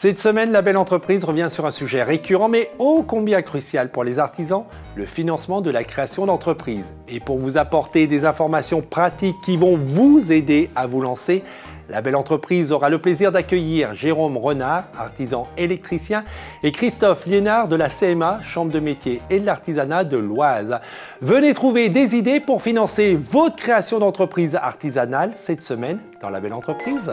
Cette semaine, la belle entreprise revient sur un sujet récurrent mais ô combien crucial pour les artisans, le financement de la création d'entreprise. Et pour vous apporter des informations pratiques qui vont vous aider à vous lancer, la belle entreprise aura le plaisir d'accueillir Jérôme Renard, artisan électricien, et Christophe Liénard de la CMA, Chambre de métier et de l'artisanat de l'Oise. Venez trouver des idées pour financer votre création d'entreprise artisanale cette semaine dans La belle entreprise.